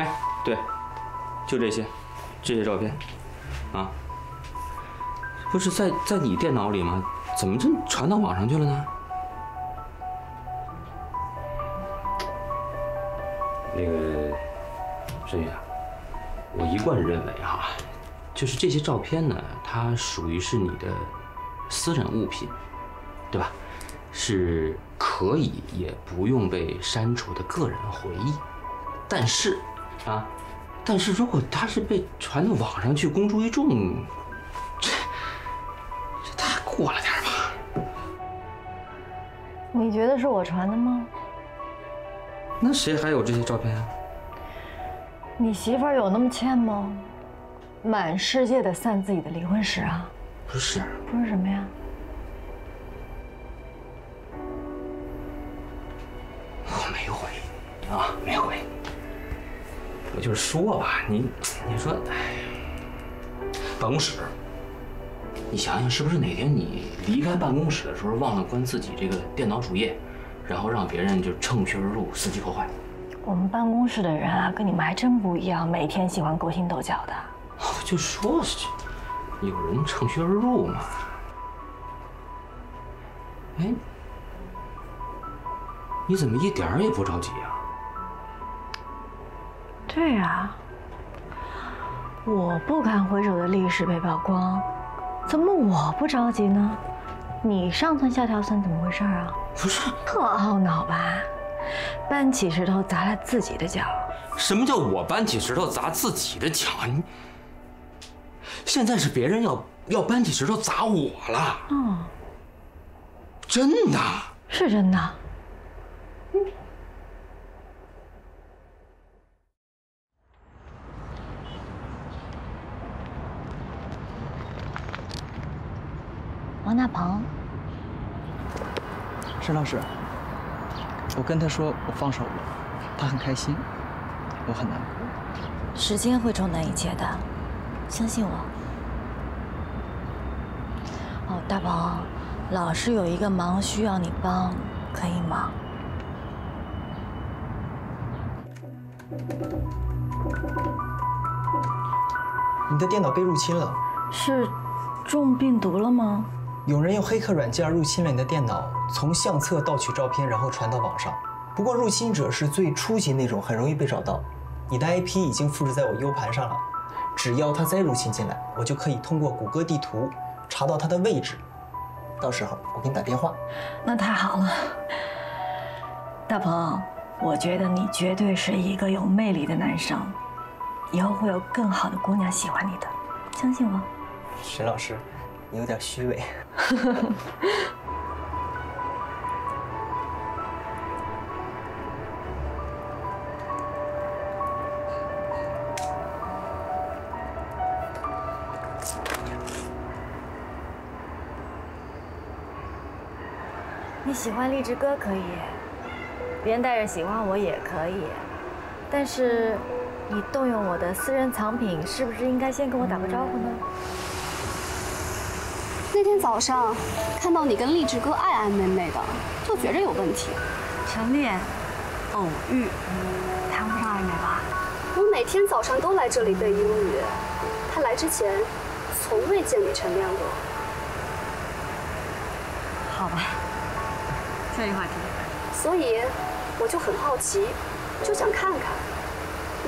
哎，对，就这些，这些照片，啊，不是在在你电脑里吗？怎么就传到网上去了呢？那个沈宇啊，我一贯认为哈，就是这些照片呢，它属于是你的私人物品，对吧？是可以也不用被删除的个人回忆。但是，啊，但是如果他是被传到网上去公诸于众，这这太过了点吧？你觉得是我传的吗？那谁还有这些照片啊？你媳妇儿有那么欠吗？满世界的散自己的离婚史啊？不是，不是什么呀？我没回啊，没回。我就是说吧，你你说，哎，办公室，你想想是不是哪天你离开办公室的时候忘了关自己这个电脑主页，然后让别人就趁虚而入，伺机破坏？我们办公室的人啊，跟你们还真不一样，每天喜欢勾心斗角的。我就说是，有人趁虚而入嘛。哎，你怎么一点儿也不着急啊？对呀，我不堪回首的历史被曝光，怎么我不着急呢？你上蹿下跳算怎么回事啊？不是，特懊恼吧？搬起石头砸了自己的脚。什么叫我搬起石头砸自己的脚？你现在是别人要要搬起石头砸我了？嗯，真的，是真的。王大鹏，沈老师，我跟他说我放手了，他很开心，我很难过。时间会冲淡一切的，相信我。哦，大鹏，老师有一个忙需要你帮，可以吗？你的电脑被入侵了，是中病毒了吗？有人用黑客软件入侵了你的电脑，从相册盗取照片，然后传到网上。不过入侵者是最初级那种，很容易被找到。你的 IP 已经复制在我 U 盘上了，只要他再入侵进来，我就可以通过谷歌地图查到他的位置。到时候我给你打电话。那太好了，大鹏，我觉得你绝对是一个有魅力的男生，以后会有更好的姑娘喜欢你的，相信我。沈老师，你有点虚伪。你喜欢励志哥可以，连带着喜欢我也可以，但是你动用我的私人藏品，是不是应该先跟我打个招呼呢？那天早上看到你跟励志哥暧暧昧昧的，就觉着有问题。晨练，偶遇，谈不上暧昧吧？我每天早上都来这里背英语，他来之前从未见你晨练过。好吧。下一个话题，所以我就很好奇，就想看看，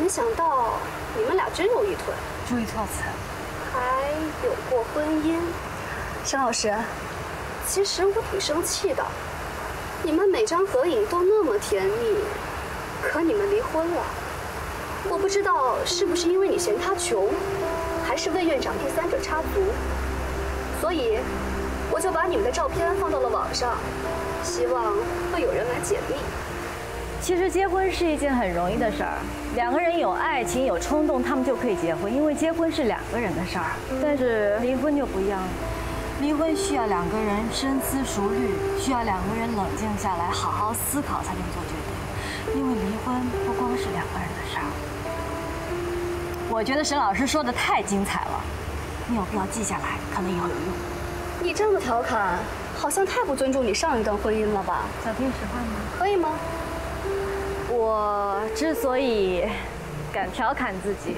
没想到你们俩真有一腿。注意措辞。还有过婚姻，沈老师，其实我挺生气的。你们每张合影都那么甜蜜，可你们离婚了。我不知道是不是因为你嫌他穷，还是魏院长第三者插足，所以我就把你们的照片放到了网上。希望会有人来解密。其实结婚是一件很容易的事儿，两个人有爱情有冲动，他们就可以结婚，因为结婚是两个人的事儿。但是离婚就不一样了，离婚需要两个人深思熟虑，需要两个人冷静下来好好思考才能做决定。因为离婚不光是两个人的事儿。我觉得沈老师说的太精彩了，你有必要记下来，可能以后有用。你这么调侃。好像太不尊重你上一段婚姻了吧？想听实话吗？可以吗？我之所以敢调侃自己，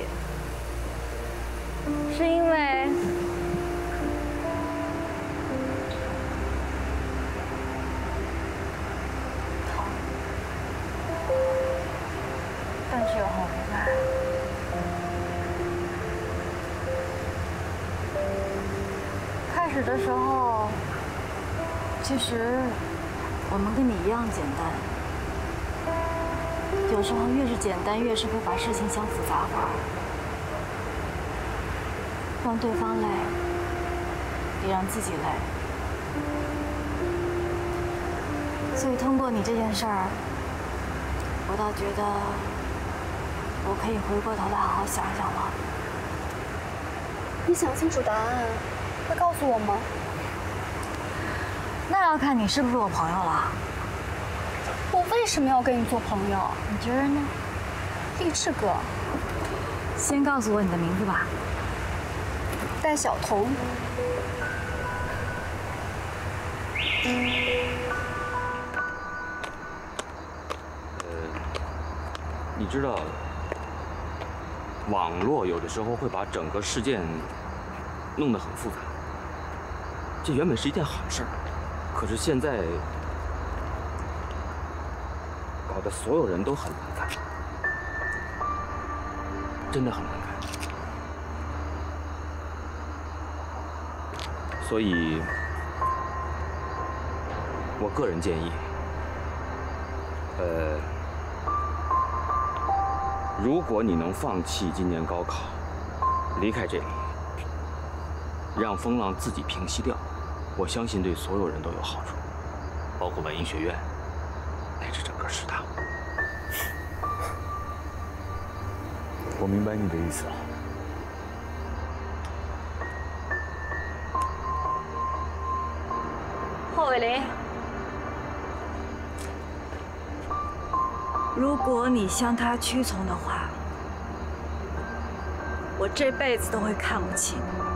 是因为的时候，其实我们跟你一样简单。有时候越是简单，越是会把事情想复杂化，让对方累，也让自己累。所以通过你这件事儿，我倒觉得我可以回过头来好好想想了。你想清楚答案，会告诉我吗？那要看你是不是我朋友了。我为什么要跟你做朋友？你觉得呢？励志哥，先告诉我你的名字吧。戴晓彤。呃你知道，网络有的时候会把整个事件弄得很复杂。这原本是一件好事儿，可是现在搞得所有人都很难看，真的很难看。所以，我个人建议，呃。如果你能放弃今年高考，离开这里，让风浪自己平息掉，我相信对所有人都有好处，包括文艺学院，乃至整个师大。我明白你的意思了。霍伟林，如果你向他屈从的话，我这辈子都会看不起你。你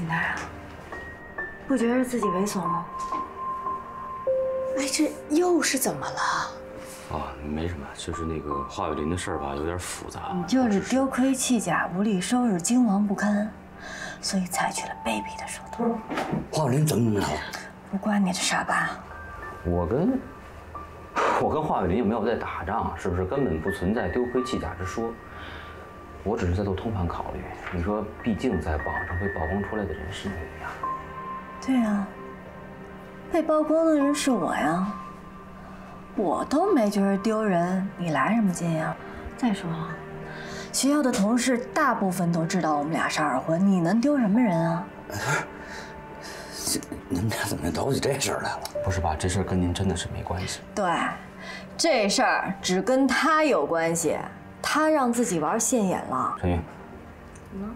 你为什么紧张啊？不觉得自己猥琐吗？哎，这又是怎么了？哦，没什么，就是那个华伟林的事儿吧，有点复杂。你就是丢盔弃甲、无力收拾、惊惶不堪，所以采取了卑鄙的手段。华伟林怎么了？不关你的事吧？我跟我跟华伟林又没有在打仗，是不是根本不存在丢盔弃甲之说？我只是在做通盘考虑。你说，毕竟在网上被曝光出来的人是你呀。对啊，被曝光的人是我呀，我都没觉得丢人，你来什么劲呀？再说了，学校的同事大部分都知道我们俩是二婚，你能丢什么人啊？这你们俩怎么聊起这事儿来了？不是吧？这事儿跟您真的是没关系。对，这事儿只跟他有关系，他让自己玩现眼了。陈云，怎么了？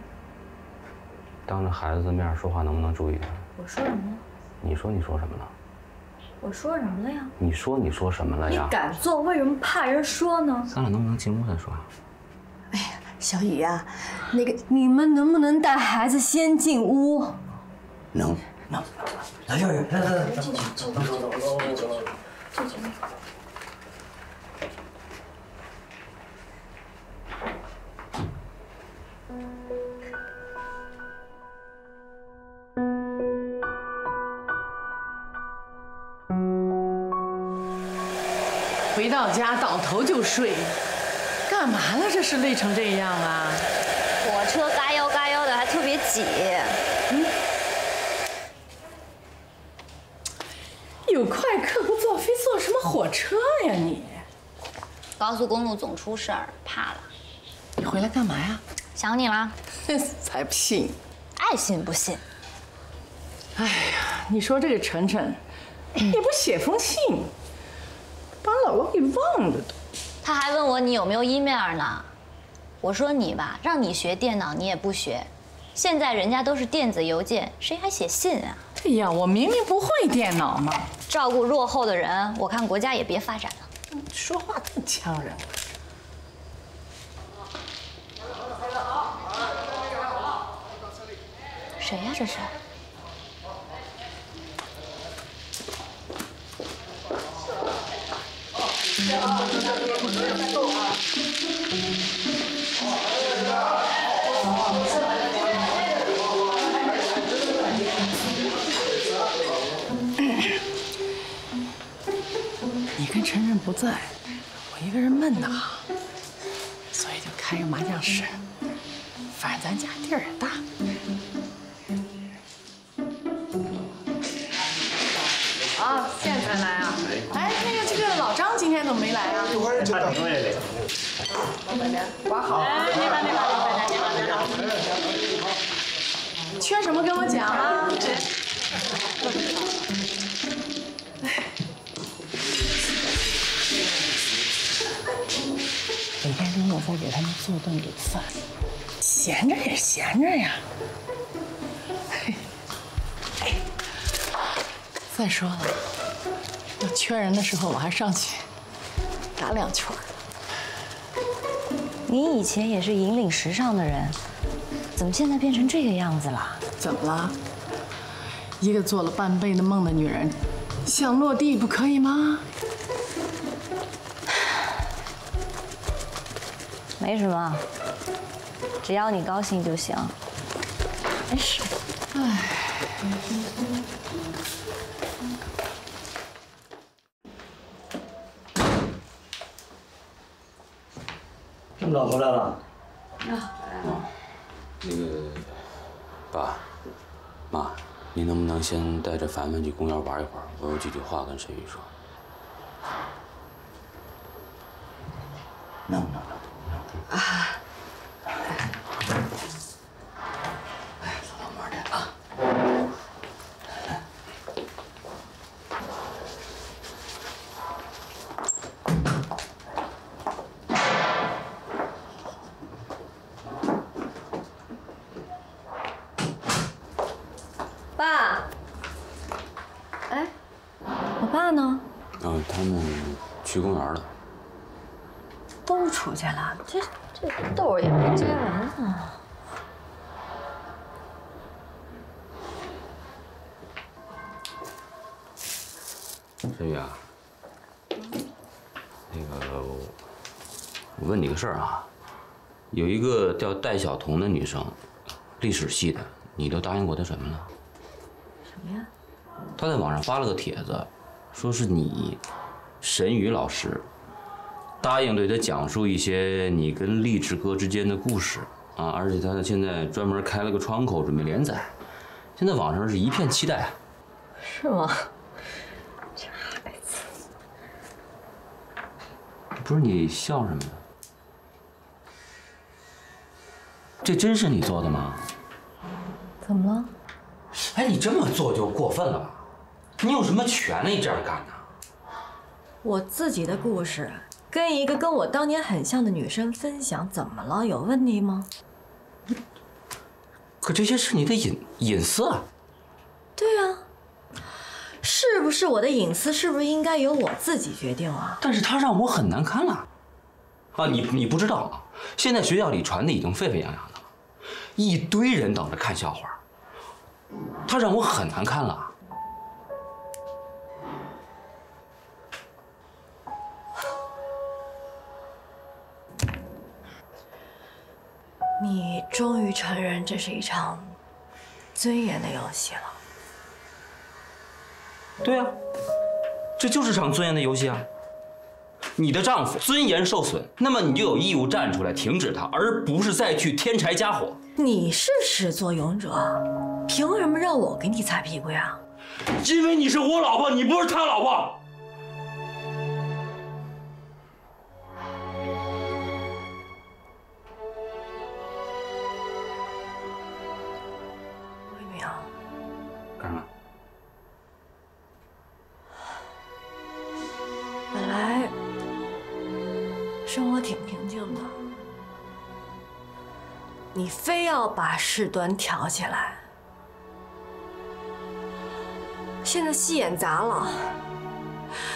当着孩子的面说话能不能注意点？我说什么了？你说你说什么了？我说什么了呀？你说你说什么了呀你呀？敢做，为什么怕人说呢？咱俩能不能进屋再说啊？小雨呀、那个你们能不能带孩子先进屋？能。来，小雨，来来来，回到家倒头就睡，干嘛呢？这是累成这样啊？火车嘎腰嘎腰的，还特别挤。嗯有快客不坐，非坐什么火车呀你？高速公路总出事儿，怕了。你回来干嘛呀？想你了，才不信！爱信不信。哎呀，你说这个晨晨，也不写封信，把姥姥给忘了都。他还问我你有没有 email 呢，我说你吧，让你学电脑你也不学，现在人家都是电子邮件，谁还写信啊？哎呀，我明明不会电脑嘛，照顾落后的人，我看国家也别发展了。说话这么呛人。谁呀？这是？你跟晨晨不在，我一个人闷呐，所以就开个麻将室。反正咱家地儿也大。啊，现在才来？怎么没来啊？一会儿就到。挂好。哎，你好，你好，你好，你好，你好。缺什么跟我讲啊？每天中午再给他们做顿午饭，闲着也闲着呀。再说了，要缺人的时候我还上去打两圈。你以前也是引领时尚的人，怎么现在变成这个样子了？怎么了？一个做了半辈子梦的女人，想落地不可以吗？没什么，只要你高兴就行。真是，唉。这么早回来了？啊，那个，爸，妈，您能不能先带着凡凡去公园玩一会儿？我有几句话跟沈宇说。能能能。啊。去公园了。都出去了，这这豆儿也没摘完呢。沈宇啊，那个，我问你个事儿啊，有一个叫戴晓彤的女生，历史系的，你都答应过她什么了？什么呀？她在网上发了个帖子，说是你，沈宇老师，答应对他讲述一些你跟励志哥之间的故事啊，而且他现在专门开了个窗口准备连载，现在网上是一片期待。是吗？这孩子，不是你笑什么呢？这真是你做的吗？怎么了？哎，你这么做就过分了吧？你有什么权利这样干呢？我自己的故事跟一个跟我当年很像的女生分享，怎么了？有问题吗？可这些是你的隐隐私啊！对啊，是不是我的隐私？是不是应该由我自己决定啊？但是他让我很难堪了。啊，你你不知道啊，现在学校里传的已经沸沸扬扬的了，一堆人等着看笑话。他让我很难堪了。你终于承认这是一场尊严的游戏了。对啊，这就是场尊严的游戏啊。你的丈夫尊严受损，那么你就有义务站出来停止他，而不是再去添柴加火。你是始作俑者，凭什么让我给你擦屁股呀？因为你是我老婆，你不是他老婆。我挺平静的，你非要把事端挑起来，现在戏演砸了。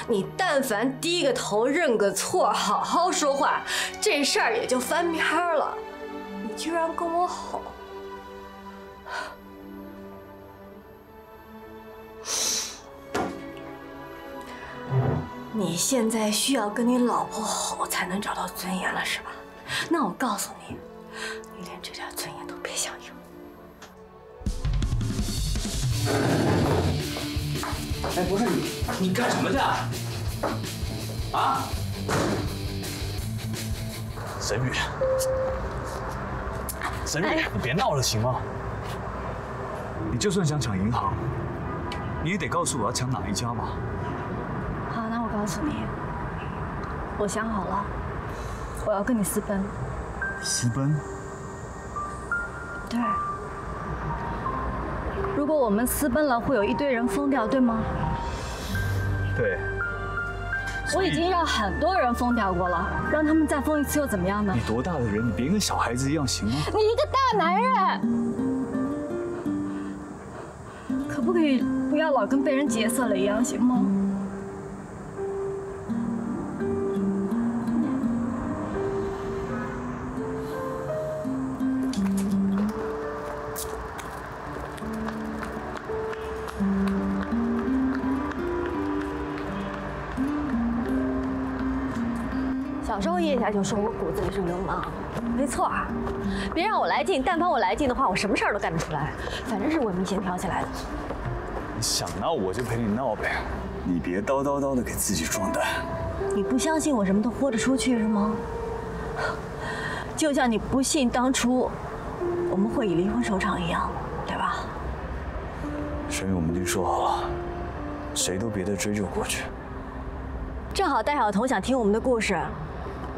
你但凡低个头认个错，好好说话，这事儿也就翻篇了。你居然跟我吼，你现在需要跟你老婆吼才能找到尊严了，是吧？那我告诉你，你连这点尊严都别想有。哎，不是你，你干什么去？啊？沈宇，沈宇，你别闹了行吗？你就算想抢银行，你也得告诉我要抢哪一家嘛。告诉你，我想好了，我要跟你私奔。私奔？对。如果我们私奔了，会有一堆人疯掉，对吗？对。我已经让很多人疯掉过了，让他们再疯一次又怎么样呢？你多大的人，你别跟小孩子一样行吗？你一个大男人，可不可以不要老跟被人劫色了一样，行吗？小时候叶家就说我骨子里是流氓，没错啊。别让我来劲，但凡我来劲的话，我什么事儿都干得出来。反正是我明先挑起来的。你想闹我就陪你闹呗，你别叨叨叨的给自己壮胆。你不相信我什么都豁得出去是吗？就像你不信当初我们会以离婚收场一样，对吧？所以，我们已经说好了，谁都别再追究过去。正好戴晓彤想听我们的故事，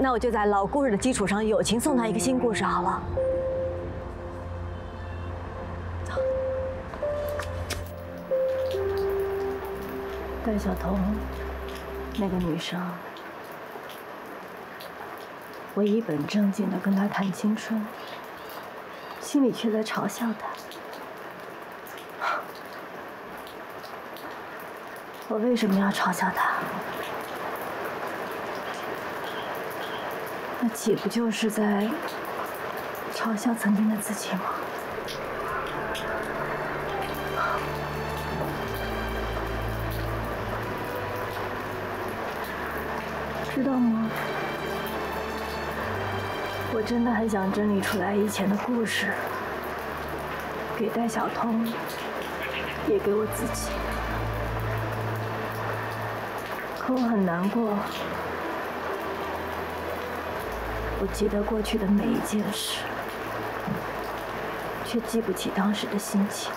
那我就在老故事的基础上，友情送他一个新故事好了。戴晓彤，那个女生，我一本正经的跟她谈青春，心里却在嘲笑她。我为什么要嘲笑她？岂不就是在嘲笑曾经的自己吗？知道吗？我真的很想整理出来以前的故事，给戴晓通，也给我自己。可我很难过。我记得过去的每一件事，却记不起当时的心情。